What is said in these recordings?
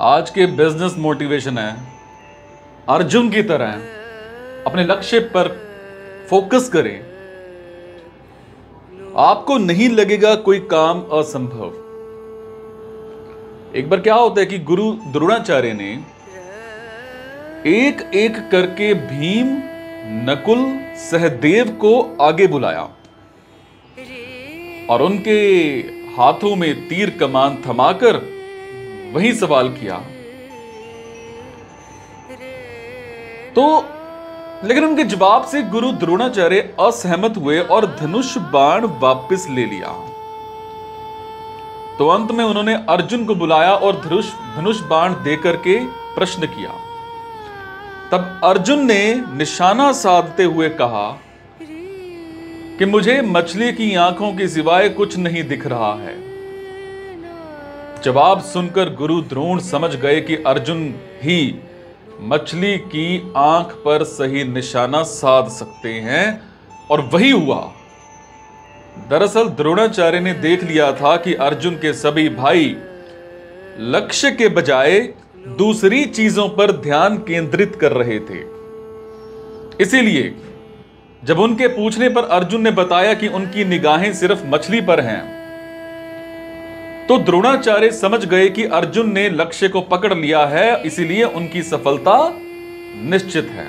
आज के business motivation है, अर्जुन की तरह अपने लक्ष्य पर फोकस करें। आपको नहीं लगेगा कोई काम असंभव। एक बार क्या होता है कि गुरु द्रोणाचार्य ने एक एक करके भीम, नकुल, सहदेव को आगे बुलाया। और उनके हाथों में तीर कमान थमाकर वही सवाल किया। तो लेकिन उनके जवाब से गुरु द्रोणाचार्य असहमत हुए और धनुष बाण वापस ले लिया। तो अंत में उन्होंने अर्जुन को बुलाया और धनुष धनुष बाण देकर के प्रश्न किया। तब अर्जुन ने निशाना साधते हुए कहा कि मुझे मछली की आँखों के सिवाय कुछ नहीं दिख रहा है। जवाब सुनकर गुरु द्रोण समझ गए कि अर्जुन ही मछली की आँख पर सही निशाना साध सकते हैं, और वही हुआ। दरअसल द्रोणाचार्य ने देख लिया था कि अर्जुन के सभी भाई लक्ष्य के बजाय दूसरी चीज़ों पर ध्यान केंद्रित कर रहे थे। इसीलिए, जब उनके पूछने पर अर्जुन ने बताया कि उनकी निगाहें सिर्फ़ मछली पर हैं तो द्रोणाचार्य समझ गए कि अर्जुन ने लक्ष्य को पकड़ लिया है, इसीलिए उनकी सफलता निश्चित है।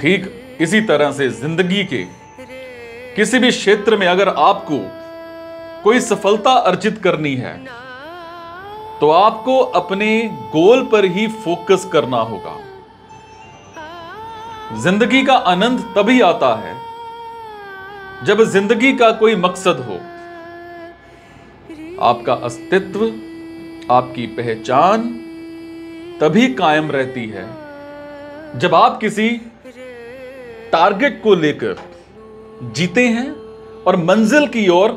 ठीक इसी तरह से ज़िंदगी के किसी भी क्षेत्र में अगर आपको कोई सफलता अर्जित करनी है तो आपको अपने गोल पर ही फोकस करना होगा। ज़िंदगी का आनंद तभी आता है जब ज़िंदगी का कोई मकसद हो। आपका अस्तित्व, आपकी पहचान तभी कायम रहती है जब आप किसी टारगेट को लेकर जीते हैं और मंजिल की ओर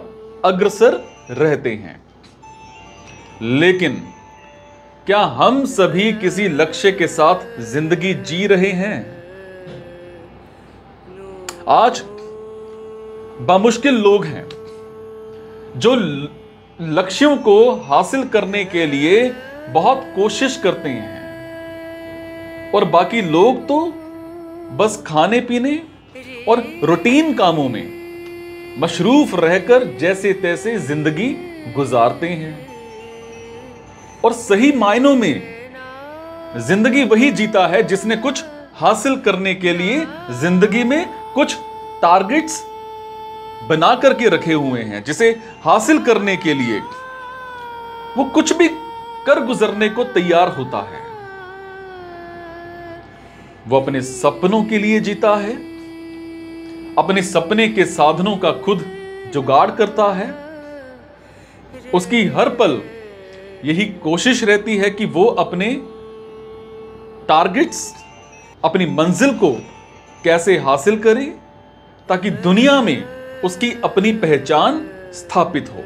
अग्रसर रहते हैं। लेकिन क्या हम सभी किसी लक्ष्य के साथ ज़िंदगी जी रहे हैं? आज बामुश्किल लोग हैं जो लक्ष्यों को हासिल करने के लिए बहुत कोशिश करते हैं। और बाकी लोग तो बस खाने पीने और रूटीन कामों में मशरूफ रहकर जैसे तैसे ज़िंदगी गुजारते हैं। और सही मायनों में ज़िंदगी वही जीता है जिसने कुछ हासिल करने के लिए ज़िंदगी में कुछ टारगेट्स बना करके रखे हुए हैं, जिसे हासिल करने के लिए वो कुछ भी कर गुजरने को तैयार होता है। वो अपने सपनों के लिए जीता है, अपने सपने के साधनों का खुद जुगाड़ करता है। उसकी हर पल यही कोशिश रहती है कि वो अपने टारगेट्स अपनी मंजिल को कैसे हासिल करे, ताकि दुनिया में उसकी अपनी पहचान स्थापित हो।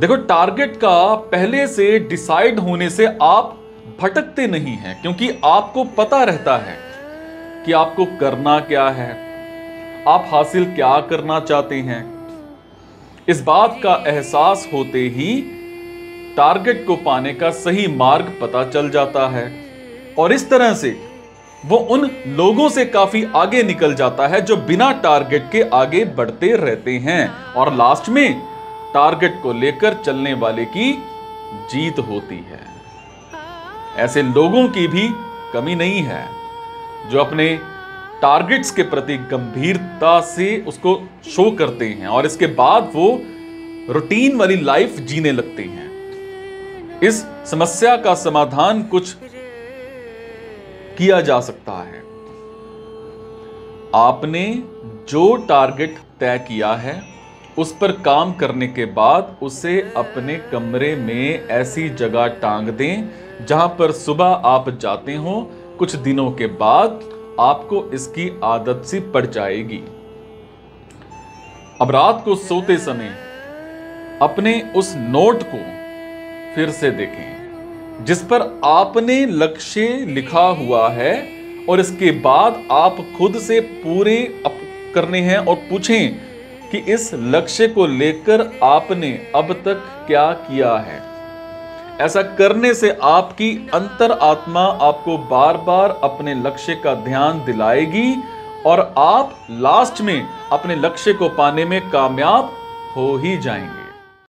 देखो, टारगेट का पहले से डिसाइड होने से आप भटकते नहीं हैं, क्योंकि आपको पता रहता है कि आपको करना क्या है, आप हासिल क्या करना चाहते हैं। इस बात का एहसास होते ही टारगेट को पाने का सही मार्ग पता चल जाता है। और इस तरह से वो उन लोगों से काफ़ी आगे निकल जाता है जो बिना टारगेट के आगे बढ़ते रहते हैं। और लास्ट में टारगेट को लेकर चलने वाले की जीत होती है। ऐसे लोगों की भी कमी नहीं है, जो अपने टारगेट्स के प्रति गंभीरता से उसको शो करते हैं और इसके बाद वो रूटीन वाली लाइफ जीने लगते हैं। इस समस्या का समाधान कुछ किया जा सकता है। आपने जो टारगेट तय किया है, उस पर काम करने के बाद उसे अपने कमरे में ऐसी जगह टांग दें, जहाँ पर सुबह आप जाते हो, कुछ दिनों के बाद आपको इसकी आदत सी पड़ जाएगी। अब रात को सोते समय अपने उस नोट को फिर से देखें। जिस पर आपने लक्ष्य लिखा हुआ है और इसके बाद आप खुद से पूरे करने हैं और पूछें कि इस लक्ष्य को लेकर आपने अब तक क्या किया है। ऐसा करने से आपकी अंतर आत्मा आपको बार बार अपने लक्ष्य का ध्यान दिलाएगी और आप लास्ट में अपने लक्ष्य को पाने में कामयाब हो ही जाएँगे।